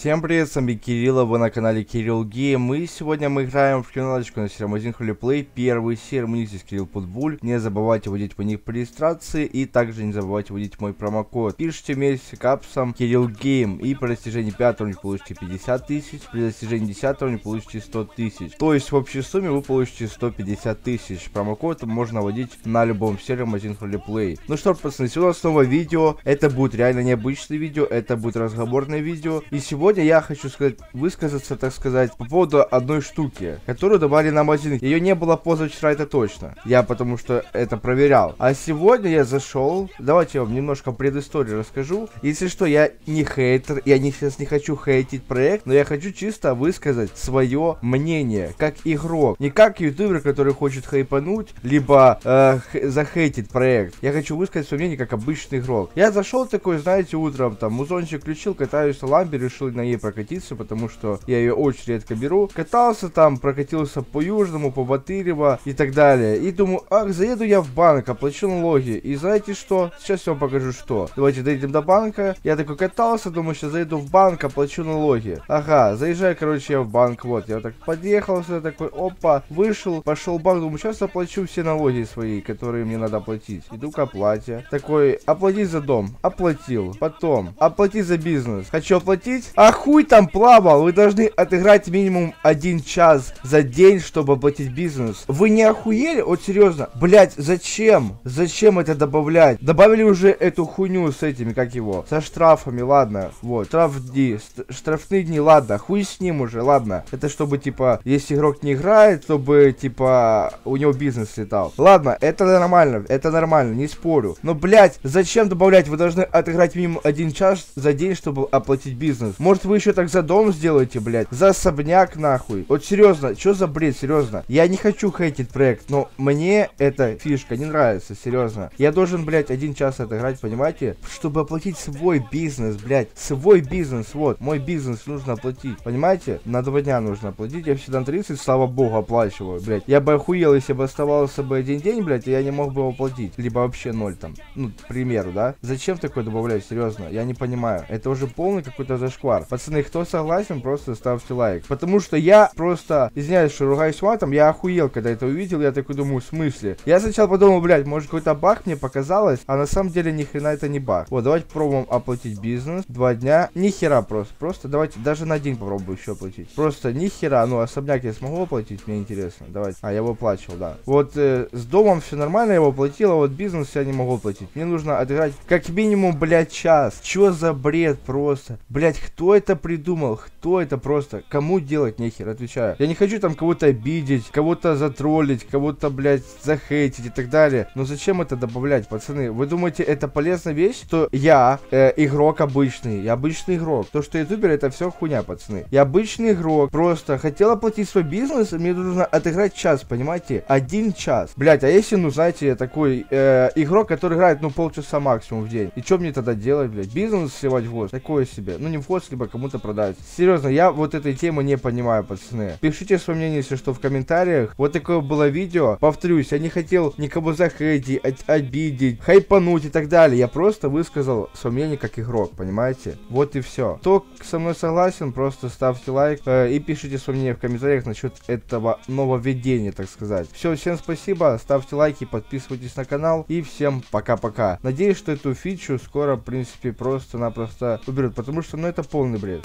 Всем привет, с вами Кирилл, вы на канале Кирилл Гейм, и сегодня мы играем в криминалочку на сервере Amazing RolePlay, первый сервер, мы здесь Кирилл Путбуль, не забывайте вводить по них по регистрации, и также не забывайте вводить мой промокод. Пишите вместе капсом Кирилл Гейм, и при достижении 5 уровня получите 50 тысяч, при достижении 10 уровня получите 100 тысяч, то есть в общей сумме вы получите 150 тысяч. Промокод можно вводить на любом сервере Amazing RolePlay. Ну что, пацаны, сегодня снова видео, это будет реально необычное видео, это будет разговорное видео, и сегодня Сегодня я хочу сказать, высказаться, так сказать, по поводу одной штуки, которую добавили на Amazing. Ее не было позавчера, это точно. Я потому что это проверял. А сегодня я зашел. Давайте я вам немножко предысторию расскажу. Если что, я не хейтер, я не, сейчас не хочу хейтить проект, но я хочу чисто высказать свое мнение, как игрок. Не как ютубер, который хочет хайпануть, либо э, захейтить проект. Я хочу высказать свое мнение как обычный игрок. Я зашел такой, знаете, утром, там, музончик включил, катаюсь на ламбе, решил на ней прокатиться, потому что я ее очень редко беру. Катался там, прокатился по Южному, по Батырево и так далее. И думаю, ах, заеду я в банк, оплачу налоги. И знаете что? Сейчас я вам покажу что. Давайте доедем до банка. Я такой катался, думаю, сейчас заеду в банк, оплачу налоги. Ага, заезжаю, короче, я в банк. Вот, я так подъехал, сюда такой, опа, вышел, пошел в банк, думаю, сейчас оплачу все налоги свои, которые мне надо оплатить. Иду к оплате. Такой, оплатить за дом. Оплатил. Потом, оплатить за бизнес. Хочу оплатить. А хуй там плавал, вы должны отыграть минимум один час за день, чтобы оплатить бизнес. Вы не охуели? Вот серьезно. Блять, зачем? Зачем это добавлять? Добавили уже эту хуйню с этими, как его, со штрафами, ладно. Вот, штраф дни, штрафные дни, ладно, хуй с ним уже, ладно. Это чтобы, типа, если игрок не играет, чтобы, типа, у него бизнес летал. Ладно, это нормально, это нормально, не спорю. Но, блять, зачем добавлять? Вы должны отыграть минимум один час за день, чтобы оплатить бизнес. Может, вы еще так за дом сделаете, блядь? За особняк, нахуй. Вот серьезно, что за бред, серьезно? Я не хочу хейтить проект, но мне эта фишка не нравится, серьезно. Я должен, блядь, один час отыграть, понимаете? Чтобы оплатить свой бизнес, блядь. Свой бизнес, вот. Мой бизнес нужно оплатить, понимаете? На два дня нужно оплатить. Я всегда на 30, слава богу, оплачиваю, блядь. Я бы охуел, если бы оставался бы один день, блядь, и я не мог бы его оплатить. Либо вообще ноль там. Ну, к примеру, да? Зачем такое добавлять, серьезно? Я не понимаю. Это уже полный какой-то зашквар. Пацаны, кто согласен, просто ставьте лайк. Потому что я просто, извиняюсь, что ругаюсь матом, я охуел, когда это увидел, я такой думаю, в смысле? Я сначала подумал, блядь, может какой-то баг мне показалось, а на самом деле ни хрена это не баг. Вот, давайте попробуем оплатить бизнес. Два дня. Ни хера просто. Просто давайте даже на день попробую еще оплатить. Просто ни хера. Ну, особняк я смогу оплатить, мне интересно. Давайте. А, я его оплачивал, да. Вот э, с домом все нормально, я его оплатил, а вот бизнес я не могу оплатить. Мне нужно отыграть как минимум, блядь, час. Чё за бред просто? Блядь, кто это придумал? Кто это просто? Кому делать нехер? Отвечаю. Я не хочу там кого-то обидеть, кого-то затроллить, кого-то, блядь, захейтить и так далее. Но зачем это добавлять, пацаны? Вы думаете, это полезная вещь? Что я э, игрок обычный, я обычный игрок. То, что ютубер, это все хуйня, пацаны. Я обычный игрок, просто хотел оплатить свой бизнес, мне нужно отыграть час, понимаете? Один час. Блять, а если, ну, знаете, я такой э, игрок, который играет, ну, полчаса максимум в день. И что мне тогда делать, блядь? Бизнес сливать в год? Такое себе. Ну, не в год, либо кому-то продать. Серьезно, я вот этой темы не понимаю, пацаны. Пишите свое мнение, если что, в комментариях. Вот такое было видео. Повторюсь, я не хотел никого захейтить, обидеть, хайпануть и так далее. Я просто высказал свое мнение как игрок, понимаете? Вот и все. Кто со мной согласен, просто ставьте лайк э, и пишите свое мнение в комментариях насчет этого нововведения, так сказать. Все, всем спасибо, ставьте лайки, подписывайтесь на канал и всем пока-пока. Надеюсь, что эту фичу скоро, в принципе, просто-напросто уберут, потому что, ну, это полный Lúnebres.